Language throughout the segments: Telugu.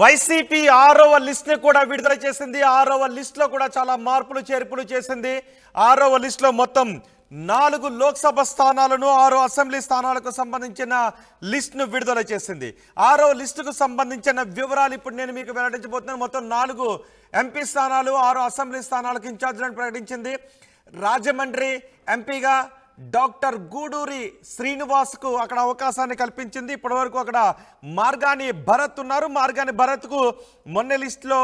వైసీపీ ఆరవ లిస్ట్ని కూడా విడుదల చేసింది. ఆరవ లిస్ట్లో కూడా చాలా మార్పులు చేర్పులు చేసింది. ఆరవ లిస్ట్లో మొత్తం నాలుగు లోక్సభ స్థానాలను ఆరు అసెంబ్లీ స్థానాలకు సంబంధించిన లిస్ట్ను విడుదల చేసింది. ఆరో లిస్టుకు సంబంధించిన వివరాలు ఇప్పుడు నేను మీకు వెల్లడించబోతున్నాను. మొత్తం నాలుగు ఎంపీ స్థానాలు ఆరు అసెంబ్లీ స్థానాలకు ఇన్ఛార్జ్లను ప్రకటించింది. రాజమండ్రి ఎంపీగా డాక్టర్ గూడూరి శ్రీనివాస్కు అక్కడ అవకాశాన్ని కల్పించింది. ఇప్పటివరకు అక్కడ మార్గాని భరత్ ఉన్నారు. మార్గాని భరత్కు మొన్న లిస్టులో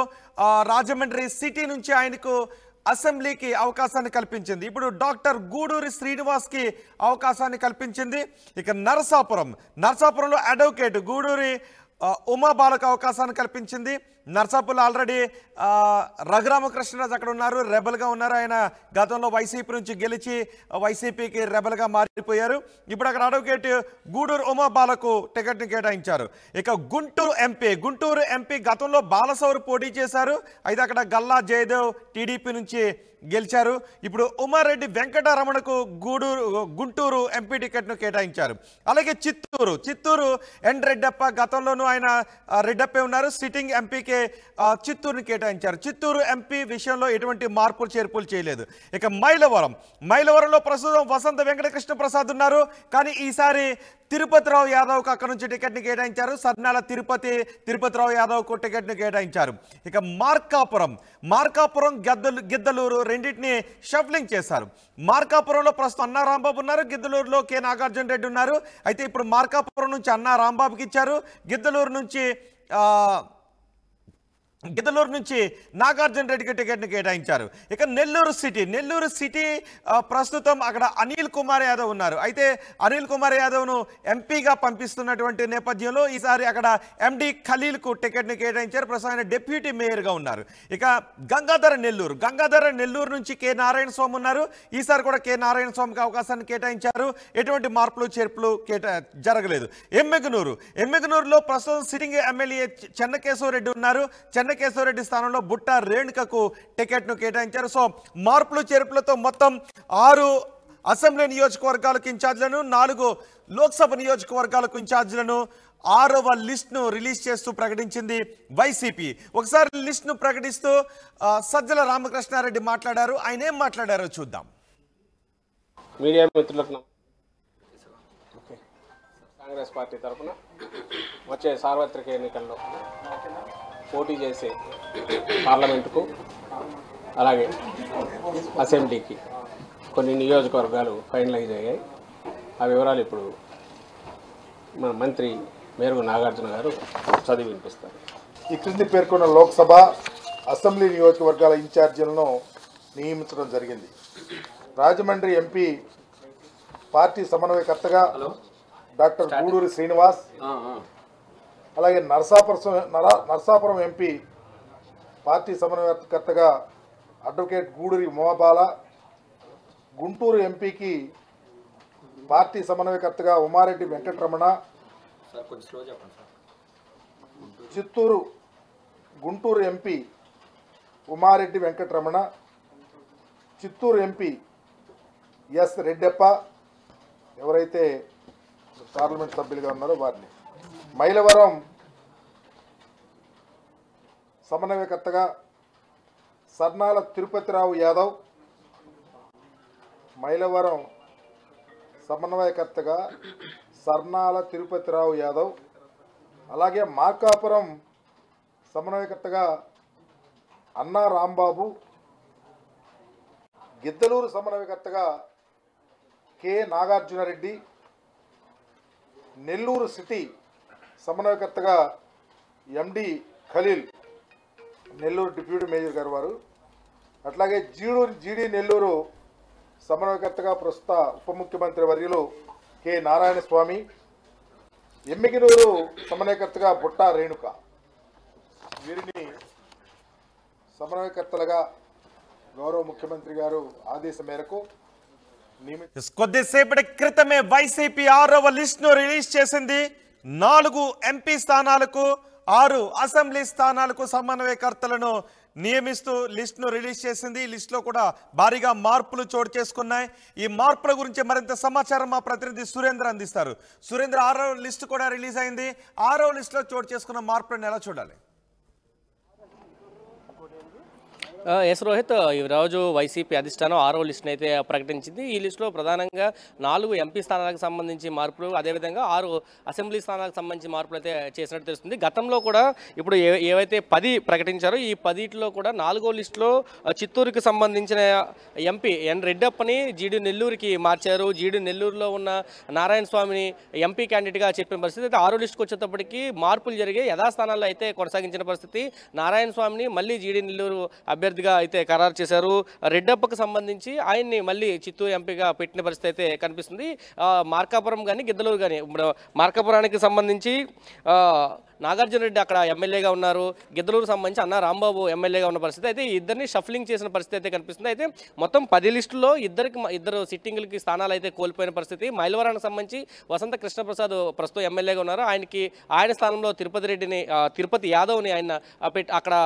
రాజమండ్రి సిటీ నుంచి ఆయనకు అసెంబ్లీకి అవకాశాన్ని కల్పించింది. ఇప్పుడు డాక్టర్ గూడూరి శ్రీనివాస్కి అవకాశాన్ని కల్పించింది. ఇక నరసాపురం. నరసాపురంలో అడ్వకేట్ గూడూరి ఉమా బాలకు అవకాశాన్ని కల్పించింది. నర్సాపుల్ ఆల్రెడీ ఆ, రఘురామకృష్ణరాజు అక్కడ ఉన్నారు రెబల్గా ఉన్నారు. ఆయన గతంలో వైసీపీ నుంచి గెలిచి వైసీపీకి రెబల్గా మారిపోయారు. ఇప్పుడు అక్కడ అడ్వకేట్ గూడూరు ఉమా బాలకు టికెట్ని కేటాయించారు. ఇక గుంటూరు ఎంపీ గుంటూరు ఎంపీ గతంలో బాలసౌరు పోటీ చేశారు. అయితే అక్కడ గల్లా జయదేవ్ టీడీపీ నుంచి గెలిచారు. ఇప్పుడు ఉమారెడ్డి వెంకటరమణకు గూడూరు గుంటూరు ఎంపీ టికెట్ను కేటాయించారు. అలాగే చిత్తూరు చిత్తూరు ఎన్ రెడ్డప్ప గతంలోనూ ఆయన రెడ్డప్పే ఉన్నారు. సిట్టింగ్ ఎంపీకే చిత్తూరుని కేటాయించారు. చిత్తూరు ఎంపీ విషయంలో ఎటువంటి మార్పులు చేర్పులు చేయలేదు. ఇక మైలవరం. మైలవరంలో ప్రస్తుతం వసంత వెంకటకృష్ణ ప్రసాద్ ఉన్నారు. కానీ ఈసారి తిరుపతిరావు యాదవ్కు అక్కడ నుంచి టికెట్ని కేటాయించారు. సర్నాల తిరుపతి తిరుపతిరావు యాదవ్కు టికెట్ని కేటాయించారు. ఇక మార్కాపురం. మార్కాపురం గద్దలు గిద్దలూరు రెండింటిని షఫ్లింగ్ చేశారు. మార్కాపురంలో ప్రస్తుతం అన్నా రాంబాబు ఉన్నారు. గిద్దలూరులో కె నాగార్జున రెడ్డి ఉన్నారు. అయితే ఇప్పుడు మార్కాపురం నుంచి అన్నా రాంబాబుకి ఇచ్చారు. గిద్దలూరు నుంచి గిద్దలూరు నుంచి నాగార్జున రెడ్డికి టికెట్ని కేటాయించారు. ఇక నెల్లూరు సిటీ నెల్లూరు సిటీ ప్రస్తుతం అక్కడ అనిల్ కుమార్ యాదవ్ ఉన్నారు. అయితే అనిల్ కుమార్ యాదవ్ను ఎంపీగా పంపిస్తున్నటువంటి నేపథ్యంలో ఈసారి అక్కడ ఎండి ఖలీల్కు టికెట్ని కేటాయించారు. ప్రస్తుతం ఆయన డిప్యూటీ మేయర్గా ఉన్నారు. ఇక గంగాధర నెల్లూరు గంగాధర నెల్లూరు నుంచి కె నారాయణ స్వామి ఉన్నారు. ఈసారి కూడా కె నారాయణ స్వామికి అవకాశాన్ని కేటాయించారు. ఎటువంటి మార్పులు చేర్పులు కేటా జరగలేదు. ఎమ్మెగనూరు ఎమ్మెగనూరులో ప్రస్తుతం సిట్టింగ్ ఎమ్మెల్యే చెన్నకేశవరెడ్డి ఉన్నారు. రెడ్డి స్థానంలో బుట్ట రేణుకకు టికెట్ను కేటాయించారు. సో మార్పులు చేర్పులతో మొత్తం ఆరు అసెంబ్లీ నియోజకవర్గాలకు ఇన్ఛార్జ్లను నాలుగు లోక్సభ నియోజకవర్గాలకు ఇన్ఛార్జ్లను ఆరవ లిస్ట్ను రిలీజ్ చేస్తూ ప్రకటించింది వైసీపీ. ఒకసారి లిస్ట్ను ప్రకటిస్తూ సజ్జల రామకృష్ణారెడ్డి మాట్లాడారు. ఆయన ఏం మాట్లాడారో చూద్దాం. మీడియా మిత్రులకు కాంగ్రెస్ పార్టీ తరఫున వచ్చే సార్వత్రిక ఎన్నికల్లో. పోటీ చేసే పార్లమెంటుకు అలాగే అసెంబ్లీకి కొన్ని నియోజకవర్గాలు ఫైనలైజ్ అయ్యాయి. ఆ వివరాలు ఇప్పుడు మన మంత్రి మేరుగు నాగార్జున గారు చదివి వినిపిస్తారు. ఈ క్రింది పేర్కొన్న లోక్సభ అసెంబ్లీ నియోజకవర్గాల ఇన్ఛార్జీలను నియమించడం జరిగింది. రాజమండ్రి ఎంపీ పార్టీ సమన్వయకర్తగా డాక్టర్ గూడూరి శ్రీనివాస్ అలాగే నరసాపురం నర- నరసాపురం ఎంపీ పార్టీ సమన్వయకర్తగా అడ్వకేట్ గూడూరి మోబాల గుంటూరు ఎంపీకి party సమన్వయకర్తగా Umareddy Venkataramana Chittoor Guntur MP Umareddy Venkataramana Chittoor MP S Reddappa ఎవరైతే పార్లమెంట్ సభ్యులుగా ఉన్నారో వారిని. మైలవరం సమన్వయకర్తగా సర్నాల తిరుపతిరావు యాదవ్ మైలవరం సమన్వయకర్తగా సర్నాల తిరుపతిరావు యాదవ్ అలాగే మార్కాపురం సమన్వయకర్తగా అన్నా రాంబాబు గిద్దలూరు సమన్వయకర్తగా K Nagarjuna Reddy Nellore city సమన్వయకర్తగా MD Khaleel Nellore deputy mayor గారు వారు. అట్లాగే జీడూరు జీడి నెల్లూరు సమన్వయకర్తగా ప్రస్తుత ఉప ముఖ్యమంత్రి వర్యులు కె నారాయణ స్వామి ఎమ్మిగినూరు సమన్వయకర్తగా బుట్ట రేణుక. వీరిని సమన్వయకర్తలుగా గౌరవ ముఖ్యమంత్రి గారు ఆదేశం మేరకు నియమి కొద్దిసేపటి క్రితమే వైసీపీ ఆరవ లిస్ట్ను రిలీజ్ చేసింది నాలుగు ఎంపీ స్థానాలకు ఆరు అసెంబ్లీ స్థానాలకు సమన్వయకర్తలను నియమిస్తూ లిస్ట్ను రిలీజ్ చేసింది. ఈ లిస్టులో కూడా భారీగా మార్పులు చోటు చేసుకున్నాయి. ఈ మార్పుల గురించి మరింత సమాచారం మా ప్రతినిధి సురేంద్ర అందిస్తారు. సురేంద్ర ఆరో లిస్టు కూడా రిలీజ్ అయింది. ఆరో లిస్టులో చోటు చేసుకున్న మార్పులను ఎలా చూడాలి ఆ, ఎస్ రోహిత్ ఈరోజు వైసీపీ అధిష్టానం ఆరో లిస్టును అయితే ప్రకటించింది. ఈ లిస్టులో ప్రధానంగా నాలుగు ఎంపీ స్థానాలకు సంబంధించి మార్పులు అదేవిధంగా ఆరు అసెంబ్లీ స్థానాలకు సంబంధించి మార్పులు అయితే చేసినట్టు తెలుస్తుంది. గతంలో కూడా ఇప్పుడు ఏవైతే పది ప్రకటించారో ఈ పదిట్లో కూడా నాలుగో లిస్టులో చిత్తూరుకి సంబంధించిన ఎంపీ ఎన్ రెడ్డప్పని జీడి నెల్లూరుకి మార్చారు. జీడి నెల్లూరులో ఉన్న నారాయణ స్వామిని ఎంపీ క్యాండిడేట్గా చెప్పిన పరిస్థితి అయితే ఆరో లిస్టుకు వచ్చేటప్పటికి మార్పులు జరిగి యథాస్థానాల్లో అయితే కొనసాగించిన పరిస్థితి. నారాయణ స్వామిని మళ్ళీ జీడి నెల్లూరు అభ్యర్థిగా అయితే ఖరారు చేశారు. రెడ్డప్పకు సంబంధించి ఆయన్ని మళ్ళీ చిత్తూరు ఎంపీగా పెట్టిన పరిస్థితి అయితే కనిపిస్తుంది. మార్కాపురం కానీ గిద్దలూరు కానీ ఇప్పుడు మార్కాపురానికి సంబంధించి నాగార్జున రెడ్డి అక్కడ ఎమ్మెల్యేగా ఉన్నారు. గిద్దలూరు సంబంధించి అన్న రాంబాబు ఎమ్మెల్యేగా ఉన్న పరిస్థితి అయితే ఇద్దరిని షఫ్లింగ్ చేసిన పరిస్థితి అయితే కనిపిస్తుంది. అయితే మొత్తం పది లిస్టుల్లో ఇద్దరికి ఇద్దరు సిట్టింగ్లకి స్థానాలు అయితే కోల్పోయిన పరిస్థితి. మైలవరానికి సంబంధించి వసంత కృష్ణప్రసాద్ ప్రస్తుతం ఎమ్మెల్యేగా ఉన్నారు. ఆయనకి ఆయన స్థానంలో తిరుపతి రెడ్డిని తిరుపతి యాదవ్ని ఆయన పెట్టి అక్కడ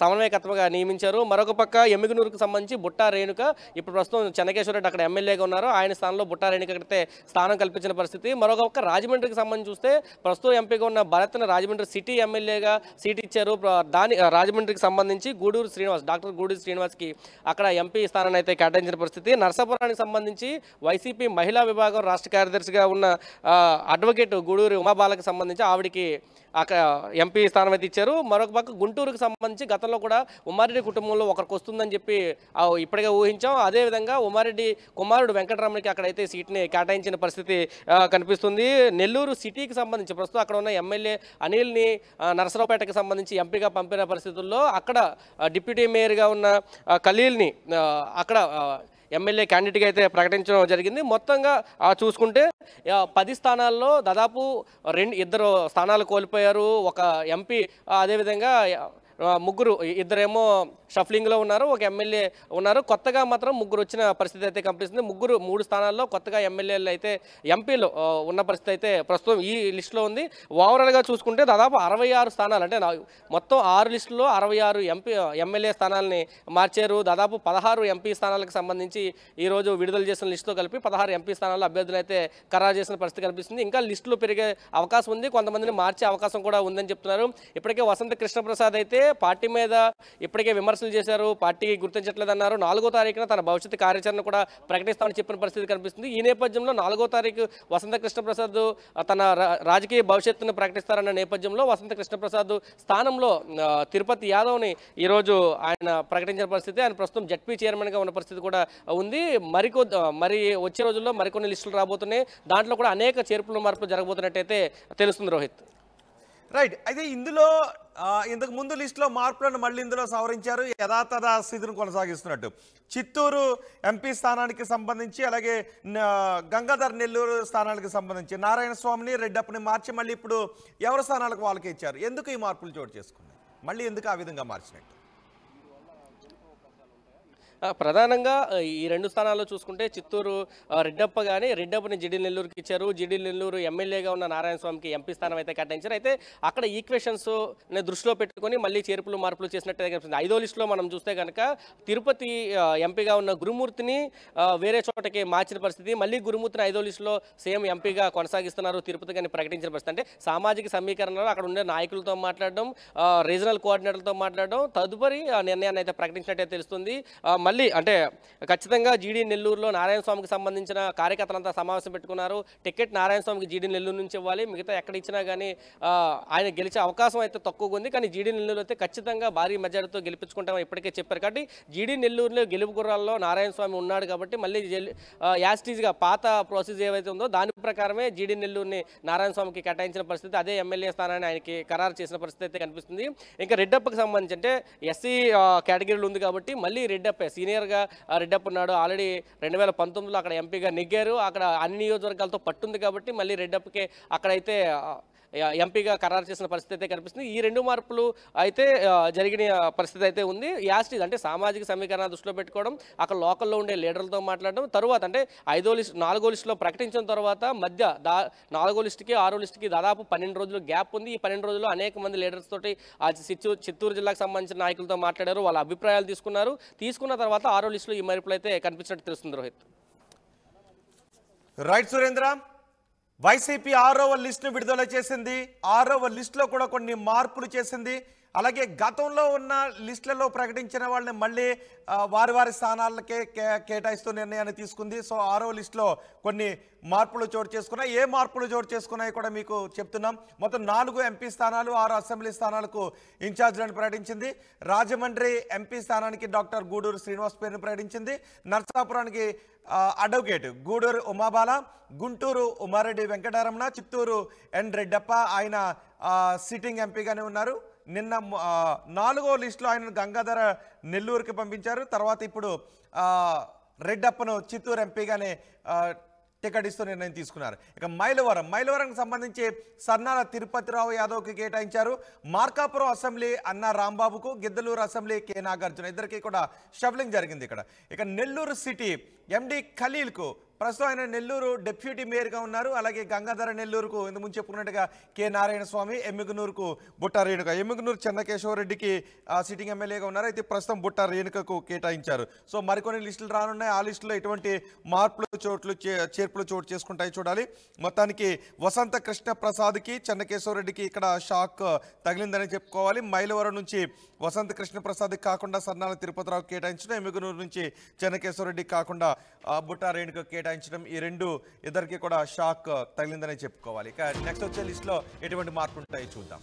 సమన్వయకర్తగా నియమించారు. మరొక పక్క ఎమ్మిగనూరుకు సంబంధించి బుట్టా రేణుక ఇప్పుడు ప్రస్తుతం చెన్నకేశ్వరరెడ్డి అక్కడ ఎమ్మెల్యేగా ఉన్నారు. ఆయన స్థానంలో బుట్టా రేణుకైతే స్థానం కల్పించిన పరిస్థితి. మరొక పక్క రాజమండ్రికి సంబంధించి చూస్తే ప్రస్తుతం ఎంపీగా ఉన్న భరత్ను రాజమండ్రి సిటీ ఎమ్మెల్యేగా సీట్ ఇచ్చారు. దాని రాజమండ్రికి సంబంధించి గూడూరు శ్రీనివాస్ డాక్టర్ గూడూరు శ్రీనివాస్కి అక్కడ ఎంపీ స్థానాన్ని అయితే కేటాయించిన పరిస్థితి. నరసాపురానికి సంబంధించి వైసీపీ మహిళా విభాగం రాష్ట్ర కార్యదర్శిగా ఉన్న అడ్వకేట్ గూడూరు ఉమాబాలకు సంబంధించి ఆవిడికి అక్కడ ఎంపీ స్థానం అయితే ఇచ్చారు. మరొక పక్క గుంటూరుకు సంబంధించి గతంలో కూడా ఉమారెడ్డి కుటుంబంలో ఒకరికి వస్తుందని చెప్పి ఇప్పటికే ఊహించాం. అదేవిధంగా ఉమారెడ్డి కుమారుడు వెంకటరమణికి అక్కడైతే సీట్ని కేటాయించిన పరిస్థితి కనిపిస్తుంది. నెల్లూరు సిటీకి సంబంధించి ప్రస్తుతం అక్కడ ఉన్న ఎమ్మెల్యే అనిల్ని నరసరావుపేటకి సంబంధించి ఎంపీగా పంపిన పరిస్థితుల్లో అక్కడ డిప్యూటీ మేయర్గా ఉన్న ఖలీల్ని అక్కడ ఎమ్మెల్యే క్యాండిడేట్గా అయితే ప్రకటించడం జరిగింది. మొత్తంగా చూసుకుంటే పది స్థానాల్లో దాదాపు రెండు ఇద్దరు స్థానాలు కోల్పోయారు. ఒక ఎంపీ అదేవిధంగా ముగ్గురు ఇద్దరేమో షఫ్లింగ్లో ఉన్నారు ఒక ఎమ్మెల్యే ఉన్నారు. కొత్తగా మాత్రం ముగ్గురు వచ్చిన పరిస్థితి అయితే కనిపిస్తుంది. ముగ్గురు మూడు స్థానాల్లో కొత్తగా ఎమ్మెల్యేలు అయితే ఎంపీలు ఉన్న పరిస్థితి అయితే ప్రస్తుతం ఈ లిస్టులో ఉంది. ఓవరాల్గా చూసుకుంటే దాదాపు అరవై ఆరు స్థానాలు అంటే మొత్తం ఆరు లిస్టులో అరవై ఆరు ఎంపీ ఎమ్మెల్యే స్థానాలని మార్చారు. దాదాపు పదహారు ఎంపీ స్థానాలకు సంబంధించి ఈరోజు విడుదల చేసిన లిస్టుతో కలిపి పదహారు ఎంపీ స్థానాల్లో అభ్యర్థులు అయితే ఖరారు చేసిన పరిస్థితి కనిపిస్తుంది. ఇంకా లిస్టులు పెరిగే అవకాశం ఉంది. కొంతమందిని మార్చే అవకాశం కూడా ఉందని చెప్తున్నారు. ఇప్పటికే వసంత కృష్ణప్రసాద్ అయితే పార్టీ మీద ఇప్పటికే విమర్శలు చేశారు పార్టీకి గుర్తించట్లేదన్నారు. నాలుగో తారీఖున తన భవిష్యత్తు కార్యాచరణ కూడా ప్రకటిస్తామని చెప్పిన పరిస్థితి కనిపిస్తుంది. ఈ నేపథ్యంలో నాలుగో తారీఖు వసంత కృష్ణప్రసాద్ తన రా- రాజకీయ భవిష్యత్తును ప్రకటిస్తారన్న నేపథ్యంలో వసంత కృష్ణప్రసాద్ స్థానంలో తిరుపతి యాదవ్ని ఈరోజు ఆయన ప్రకటించిన పరిస్థితి. ఆయన ప్రస్తుతం జడ్పీ చైర్మన్గా ఉన్న పరిస్థితి కూడా ఉంది. మరికొ మరి వచ్చే రోజుల్లో మరికొన్ని లిస్టులు రాబోతున్నాయి. దాంట్లో కూడా అనేక చేర్పులు మార్పులు జరగబోతున్నట్టయితే తెలుస్తుంది రోహిత్. రైట్ అయితే ఇందులో ఇంతకు ముందు లిస్టులో మార్పులను మళ్ళీ ఇందులో సవరించారు. యథాతథ స్థితిని కొనసాగిస్తున్నట్టు. చిత్తూరు ఎంపీ స్థానానికి సంబంధించి అలాగే గంగాధర్ నెల్లూరు స్థానాలకు సంబంధించి నారాయణ స్వామిని రెడ్డప్పని మార్చి మళ్ళీ ఇప్పుడు ఎవరి స్థానాలకు వాళ్ళకి ఇచ్చారు? ఎందుకు ఈ మార్పులు చోటు చేసుకున్నాయి? మళ్ళీ ఎందుకు ఆ విధంగా మార్చినట్టు? ప్రధానంగా ఈ రెండు స్థానాల్లో చూసుకుంటే చిత్తూరు రెడ్డప్ప కానీ రెడ్డప్పని జిడి నెల్లూరుకి ఇచ్చారు. జిడి నెల్లూరు ఎమ్మెల్యేగా ఉన్న నారాయణ స్వామికి ఎంపీ స్థానం అయితే కేటాయించారు. అయితే అక్కడ ఈక్వేషన్స్ దృష్టిలో పెట్టుకొని మళ్ళీ చేర్పులు మార్పులు చేసినట్టు కనిపిస్తుంది. ఐదో లిస్టులో మనం చూస్తే కనుక తిరుపతి ఎంపీగా ఉన్న గురుమూర్తిని వేరే చోటకి మార్చిన పరిస్థితి. మళ్ళీ గురుమూర్తిని ఐదో లిస్టులో సేమ్ ఎంపీగా కొనసాగిస్తున్నారు తిరుపతి కానీ ప్రకటించిన పరిస్థితి. అంటే సామాజిక సమీకరణలో అక్కడ ఉండే నాయకులతో మాట్లాడడం రీజనల్ కోఆర్డినేటర్లతో మాట్లాడడం తదుపరి నిర్ణయాన్ని అయితే ప్రకటించినట్టే తెలుస్తుంది. మళ్ళీ మళ్ళీ అంటే ఖచ్చితంగా జీడీ నెల్లూరులో నారాయణ స్వామికి సంబంధించిన కార్యకర్తలంతా సమావేశం పెట్టుకున్నారు. టికెట్ నారాయణ స్వామికి జీడీ నెల్లూరు నుంచి ఇవ్వాలి. మిగతా ఎక్కడ ఇచ్చినా కానీ ఆయన గెలిచే అవకాశం అయితే తక్కువగా ఉంది. కానీ జీడీ నెల్లూరు అయితే ఖచ్చితంగా భారీ మెజారిటీతో గెలిపించుకుంటామని ఇప్పటికే చెప్పారు. కాబట్టి జీడీ నెల్లూరులో గెలుపు గుర్రాల్లో నారాయణ స్వామి ఉన్నాడు కాబట్టి మళ్ళీ జెల్- యాస్టీజ్గా పాత ప్రాసెస్ ఏవైతే ఉందో దాని ప్రకారమే జీడీ నెల్లూరుని నారాయణ స్వామికి కేటాయించిన పరిస్థితి అదే ఎమ్మెల్యే స్థానాన్ని ఆయనకి ఖరారు చేసిన పరిస్థితి అయితే కనిపిస్తుంది. ఇంకా రెడ్డప్పకి సంబంధించి అంటే ఎస్సీ కేటగిరీలు ఉంది కాబట్టి మళ్ళీ రెడ్డప్ప సీనియర్గా ఆ, రెడ్డప్ప ఉన్నాడు. ఆల్రెడీ రెండు వేల పంతొమ్మిదిలో అక్కడ ఎంపీగా నెగ్గారు. అక్కడ అన్ని నియోజకవర్గాలతో పట్టుంది కాబట్టి మళ్ళీ రెడ్డప్పకే అక్కడైతే ఎంపీగా ఖరారు చేసిన పరిస్థితి అయితే కనిపిస్తుంది. ఈ రెండు మార్పులు అయితే జరిగిన పరిస్థితి అయితే ఉంది. యాస్టీజ్ అంటే సామాజిక సమీకరణ దృష్టిలో పెట్టుకోవడం అక్కడ లోకల్లో ఉండే లీడర్లతో మాట్లాడడం తరువాత అంటే ఐదో లిస్ట్ నాలుగో లిస్టులో ప్రకటించిన తర్వాత మధ్య దా నాలుగో లిస్టుకి ఆరో లిస్టుకి దాదాపు పన్నెండు రోజులు గ్యాప్ ఉంది. ఈ పన్నెండు రోజుల్లో అనేక మంది లీడర్స్ తోటి ఆ చిత్తూరు చిత్తూరు జిల్లాకు సంబంధించిన నాయకులతో మాట్లాడారు. వాళ్ళ అభిప్రాయాలు తీసుకున్నారు. తీసుకున్న తర్వాత ఆరో లిస్టులో ఈ మార్పులు అయితే కనిపించినట్టు తెలుస్తుంది రోహిత్. రైట్ సురేంద్ర వైసీపీ ఆరవ లిస్టును విడుదల చేసింది. ఆరవ లిస్టులో కూడా కొన్ని మార్పులు చేసింది. అలాగే గతంలో ఉన్న లిస్టులలో ప్రకటించిన వాళ్ళని మళ్ళీ వారి వారి స్థానాలకే కే కేటాయిస్తూ నిర్ణయాన్ని తీసుకుంది. సో ఆరో లిస్టులో కొన్ని మార్పులు చోటు చేసుకున్నాయి. ఏ మార్పులు చోటు చేసుకున్నాయి కూడా మీకు చెప్తున్నాం. మొత్తం నాలుగు ఎంపీ స్థానాలు ఆరు అసెంబ్లీ స్థానాలకు ఇన్ఛార్జ్లను ప్రకటించింది. రాజమండ్రి ఎంపీ స్థానానికి డాక్టర్ గూడూరు శ్రీనివాస్ పేరును ప్రకటించింది. నర్సాపురానికి అడ్వకేట్ గూడూరు ఉమాబాల గుంటూరు ఉమారెడ్డి వెంకటరమణ చిత్తూరు ఎన్ రెడ్డప్ప ఆయన సిట్టింగ్ ఎంపీగానే ఉన్నారు. నిన్న నాలుగో లిస్టులో ఆయన గంగాధర నెల్లూరుకి పంపించారు. తర్వాత ఇప్పుడు రెడ్డప్పను చిత్తూరు ఎంపీగానే టికెట్ ఇస్తూ నిర్ణయం తీసుకున్నారు. ఇక మైలవరం మైలవరంకి సంబంధించి సన్నాల తిరుపతిరావు యాదవ్కి కేటాయించారు. మార్కాపురం అసెంబ్లీ అన్న రాంబాబుకు గిద్దలూరు అసెంబ్లీ కె నాగార్జున. ఇద్దరికి కూడా షఫలింగ్ జరిగింది ఇక్కడ. ఇక నెల్లూరు సిటీ ఎండి ఖలీల్కు ప్రస్తుతం ఆయన నెల్లూరు డిప్యూటీ మేయర్గా ఉన్నారు. అలాగే గంగాధర నెల్లూరుకు ఇంతకుముందు చెప్పుకున్నట్టుగా కె నారాయణ స్వామి ఎమ్మిగనూరుకు బుట్ట రేణుక. ఎమ్మిగనూరు చెన్నకేశవరెడ్డికి సిట్టింగ్ ఎమ్మెల్యేగా ఉన్నారు. అయితే ప్రస్తుతం బుట్ట రేణుకకు కేటాయించారు. సో మరికొన్ని లిస్టులు రానున్నాయి. ఆ లిస్టులో ఎటువంటి మార్పులు చోట్లు చే- చేర్పులు చోటు చేసుకుంటాయి చూడాలి. మొత్తానికి వసంత కృష్ణ ప్రసాద్కి చెన్నకేశవరెడ్డికి ఇక్కడ షాక్ తగిలిందని చెప్పుకోవాలి. మైలవరం నుంచి వసంత కృష్ణ ప్రసాద్ కాకుండా సన్నాల తిరుపతిరావు కేటాయించడం ఎమ్మిగనూరు నుంచి చెన్నకేశవరెడ్డి కాకుండా బుట్ట రేణుక కేటాయించడం ఈ రెండు ఇద్దరికి కూడా షాక్ తగిలిందని చెప్పుకోవాలి. ఇక నెక్స్ట్ వచ్చే లిస్ట్లో ఎటువంటి మార్పులు ఉంటాయి చూద్దాం.